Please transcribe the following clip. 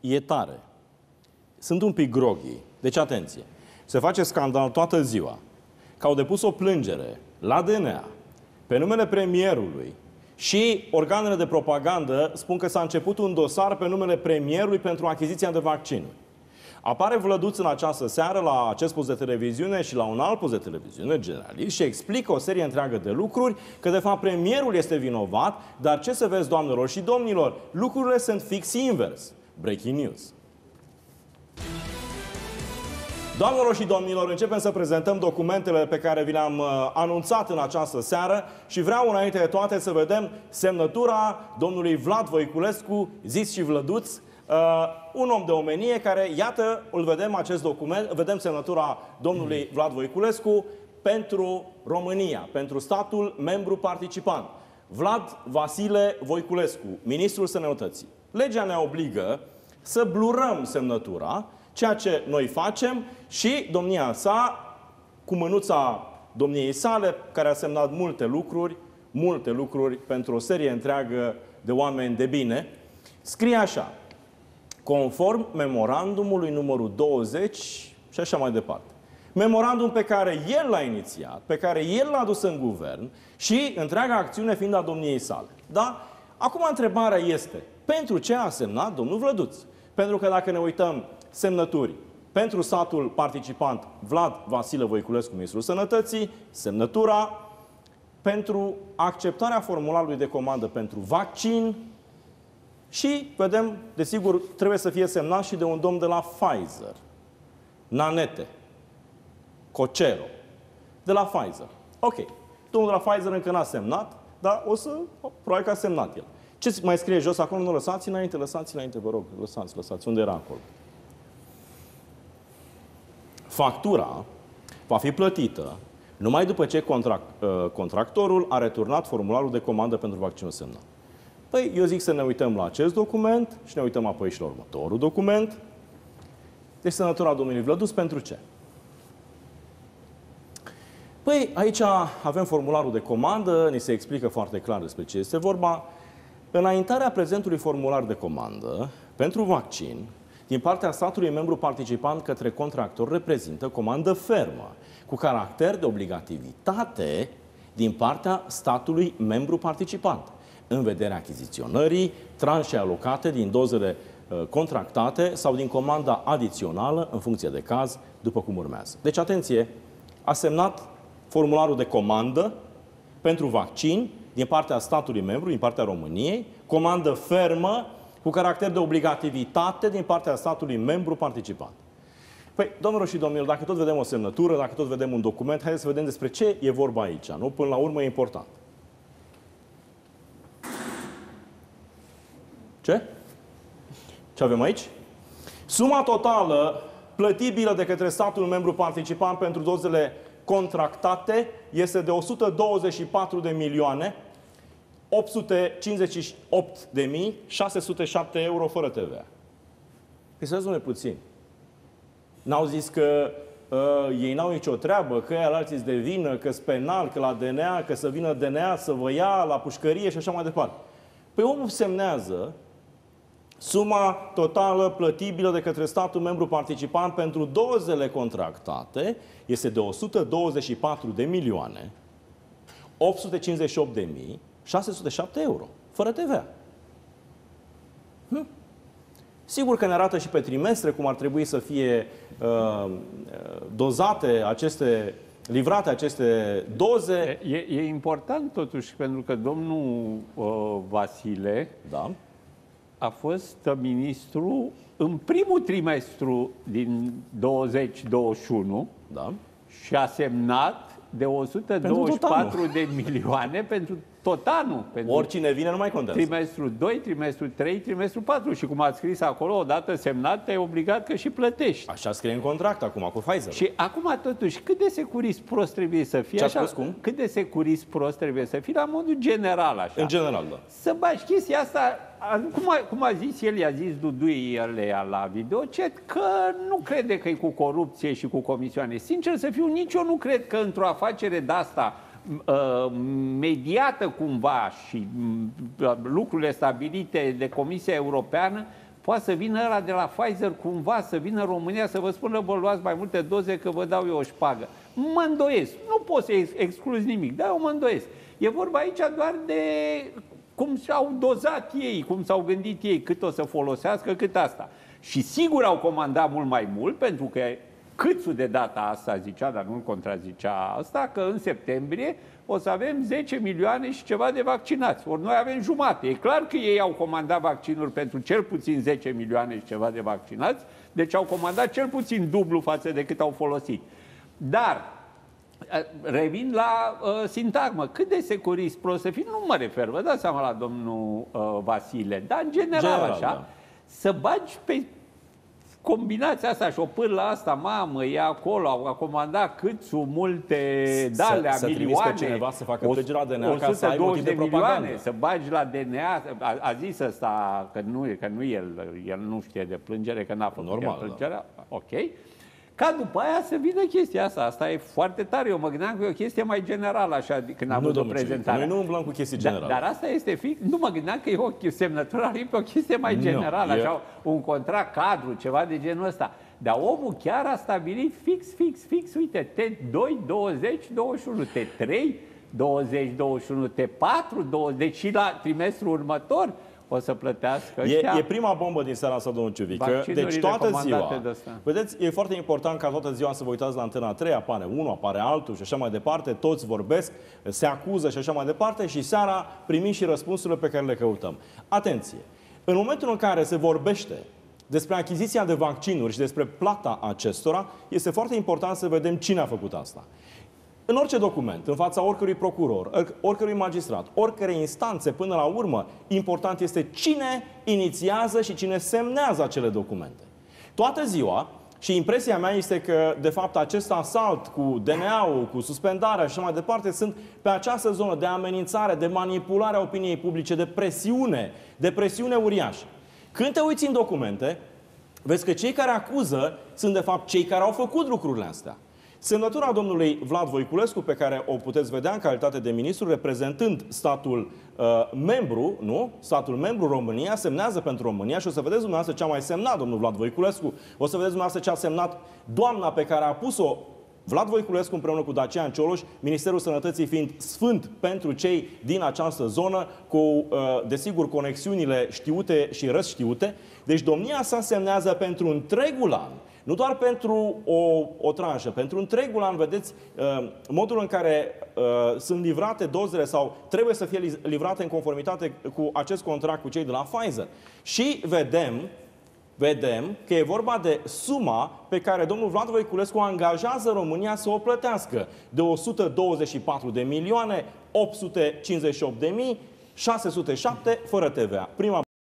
e tare. Sunt un pic groghi. Deci atenție. Se face scandal toată ziua că au depus o plângere la DNA pe numele premierului și organele de propagandă spun că s-a început un dosar pe numele premierului pentru achiziția de vaccinuri. Apare Vlăduț în această seară la acest post de televiziune și la un alt post de televiziune generalist și explică o serie întreagă de lucruri, că de fapt premierul este vinovat, dar ce să vezi, doamnelor și domnilor, lucrurile sunt fix invers. Breaking news. Doamnelor și domnilor, începem să prezentăm documentele pe care vi le-am uh, anunțat în această seară și vreau înainte de toate să vedem semnătura domnului Vlad Voiculescu, zis și Vlăduț, uh, un om de omenie care, iată, îl vedem acest document, vedem semnătura domnului Vlad Voiculescu pentru România, pentru statul membru participant. Vlad Vasile Voiculescu, ministrul sănătății. Legea ne obligă să blurăm semnătura, ceea ce noi facem și domnia sa, cu mânuța domniei sale, care a semnat multe lucruri, multe lucruri pentru o serie întreagă de oameni de bine, scrie așa, conform memorandumului numărul 20 și așa mai departe. Memorandum pe care el l-a inițiat, pe care el l-a dus în guvern și întreaga acțiune fiind a domniei sale. Da? Acum întrebarea este, pentru ce a semnat domnul Vlăduț? Pentru că dacă ne uităm semnături pentru satul participant Vlad Vasile Voiculescu, Ministrul Sănătății, semnătura pentru acceptarea formularului de comandă pentru vaccin și, vedem, desigur, trebuie să fie semnat și de un domn de la Pfizer, Nanete, Cocero, de la Pfizer. Ok, domnul de la Pfizer încă n-a semnat, dar o să, probabil că a semnat el. Ce mai scrie jos acolo? Nu lăsați înainte, lăsați înainte, vă rog, lăsați, lăsați. Unde era acolo? Factura va fi plătită numai după ce contract, uh, contractorul a returnat formularul de comandă pentru vaccinul semnat. Păi, eu zic să ne uităm la acest document și ne uităm apoi și la următorul document. Deci semnătura domnului Vlădus pentru ce? Păi, aici avem formularul de comandă, ni se explică foarte clar despre ce este vorba. Înaintarea prezentului formular de comandă pentru vaccin din partea statului membru participant către contractor reprezintă comandă fermă, cu caracter de obligativitate din partea statului membru participant, în vederea achiziționării tranșe alocate din dozele uh, contractate sau din comanda adițională în funcție de caz, după cum urmează. Deci, atenție, a semnat formularul de comandă pentru vaccin din partea statului membru, din partea României, comandă fermă cu caracter de obligativitate din partea statului membru participant. Păi, domnilor și domnilor, dacă tot vedem o semnătură, dacă tot vedem un document, haideți să vedem despre ce e vorba aici. Nu? Până la urmă e important. Ce? Ce avem aici? Suma totală plătibilă de către statul membru participant pentru dozele contractate este de 124 de milioane 858.607 euro fără TVA. Păi să mai puțin. N-au zis că uh, ei n-au nicio treabă, că ei alții de vină, că penal, că la DNA, că să vină DNA să vă ia la pușcărie și așa mai departe. Păi omul semnează suma totală plătibilă de către statul membru participant pentru dozele contractate este de 124 de milioane 858 de mii 607 euro, fără TVA. Hm? Sigur că ne arată și pe trimestre cum ar trebui să fie uh, dozate aceste, livrate aceste doze. E, e important totuși pentru că domnul uh, Vasile da. A fost ministru în primul trimestru din 2021 da. și a semnat de 124 de milioane pentru tot anul. Pentru Oricine vine nu mai contează. Trimestru 2, trimestru 3, trimestru 4 și cum ați scris acolo, odată semnat, te-ai obligat că și plătești. Așa scrie în contract acum cu Pfizer. Și acum totuși, cât de securist prost trebuie să fie? Ce așa, spus, cum? Cât de securist prost trebuie să fie la modul general așa? În general, da. Să bași chestia asta, cum a, cum a zis el, i-a zis Dudui la videocet, că nu crede că e cu corupție și cu comisioane. Sincer să fiu, nici eu nu cred că într-o afacere de asta Uh, mediată cumva și uh, lucrurile stabilite de Comisia Europeană, poate să vină ăla de la Pfizer cumva, să vină în România să vă spună, vă luați mai multe doze că vă dau eu o șpagă. Mă îndoiesc. Nu pot să excluzi nimic, dar eu mă îndoiesc. E vorba aici doar de cum și-au dozat ei, cum s-au gândit ei, cât o să folosească, cât asta. Și sigur au comandat mult mai mult, pentru că câțul de data asta zicea, dar nu-l contrazicea asta, că în septembrie o să avem 10 milioane și ceva de vaccinați. Ori noi avem jumate. E clar că ei au comandat vaccinuri pentru cel puțin 10 milioane și ceva de vaccinați, deci au comandat cel puțin dublu față de cât au folosit. Dar revin la uh, sintagmă. Cât de securist prost să fii, nu mă refer, vă dați seama la domnul uh, Vasile, dar în general, general așa, da. să bagi pe combinația asta și o pârlă asta, mamă, e acolo, a comandat câțu multe dale, să, milioane. Să cineva să facă plângeri la DNA ca să ai motiv de, de milioane, să bagi la DNA, a, a zis ăsta că nu, că nu el, el nu știe de plângere, că n-a făcut Normal, plângerea, da. ok. Ca după aia să vină chestia asta. Asta e foarte tare. Eu mă gândeam că e o chestie mai generală, așa, când am văzut o prezentare. Noi nu umblăm cu chestii generale. Dar, dar asta este fix. Nu mă gândeam că e o semnătură, e pe o chestie mai generală, no, așa, e... un contract cadru, ceva de genul ăsta. Dar omul chiar a stabilit fix, fix, fix, uite, T2, 20, 21, T3, 20, 21, T4, 20, deci și la trimestrul următor o să plătească e, e prima bombă din seara asta, domnul Ciuvică. Deci toată ziua. De vedeți, e foarte important ca toată ziua să vă uitați la antena 3, apare unul, apare altul și așa mai departe, toți vorbesc, se acuză și așa mai departe și seara primim și răspunsurile pe care le căutăm. Atenție! În momentul în care se vorbește despre achiziția de vaccinuri și despre plata acestora, este foarte important să vedem cine a făcut asta. În orice document, în fața oricărui procuror, oricărui magistrat, oricărei instanțe, până la urmă, important este cine inițiază și cine semnează acele documente. Toată ziua, și impresia mea este că, de fapt, acest asalt cu DNA-ul, cu suspendarea și așa mai departe, sunt pe această zonă de amenințare, de manipulare a opiniei publice, de presiune, de presiune uriașă. Când te uiți în documente, vezi că cei care acuză sunt, de fapt, cei care au făcut lucrurile astea. Semnătura domnului Vlad Voiculescu, pe care o puteți vedea în calitate de ministru, reprezentând statul uh, membru, nu? Statul membru România, semnează pentru România și o să vedeți dumneavoastră ce a mai semnat domnul Vlad Voiculescu. O să vedeți dumneavoastră ce a semnat doamna pe care a pus-o Vlad Voiculescu împreună cu Dacian Cioloș, Ministerul Sănătății fiind sfânt pentru cei din această zonă, cu, uh, desigur, conexiunile știute și răsștiute. Deci domnia sa semnează pentru întregul an nu doar pentru o, o tranșă, pentru întregul an, vedeți, uh, modul în care uh, sunt livrate dozele sau trebuie să fie livrate în conformitate cu acest contract cu cei de la Pfizer. Și vedem vedem că e vorba de suma pe care domnul Vlad Voiculescu angajează România să o plătească de 124 de milioane 858 de mii 607 fără TVA. Prima